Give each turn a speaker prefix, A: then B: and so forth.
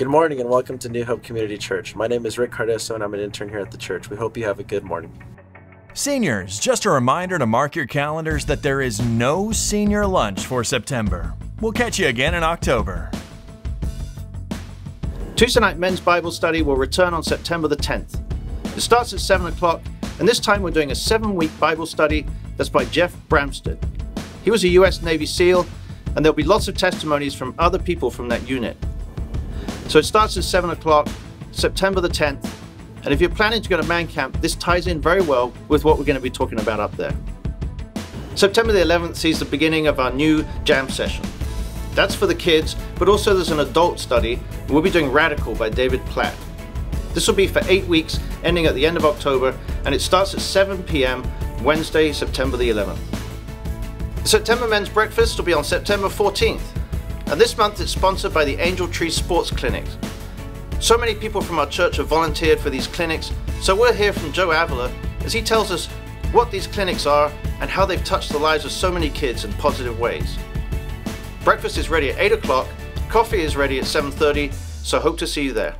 A: Good morning and welcome to New Hope Community Church. My name is Rick Cardoso and I'm an intern here at the church. We hope you have a good morning.
B: Seniors, just a reminder to mark your calendars that there is no senior lunch for September. We'll catch you again in October.
C: Tuesday night men's Bible study will return on September the 10th. It starts at 7 o'clock, and this time we're doing a seven week Bible study that's by Jeff Bramstedt. He was a US Navy SEAL, and there'll be lots of testimonies from other people from that unit. So it starts at 7 o'clock, September the 10th. And if you're planning to go to man camp, this ties in very well with what we're going to be talking about up there. September the 11th sees the beginning of our new jam session. That's for the kids, but also there's an adult study, and we'll be doing Radical by David Platt. This will be for eight weeks, ending at the end of October, and it starts at 7 p.m. Wednesday, September the 11th. September Men's Breakfast will be on September 14th, and this month it's sponsored by the Angel Tree Sports Clinics. So many people from our church have volunteered for these clinics, so we'll hear from Joe Avila as he tells us what these clinics are and how they've touched the lives of so many kids in positive ways. Breakfast is ready at 8 o'clock, coffee is ready at 7.30, so hope to see you there.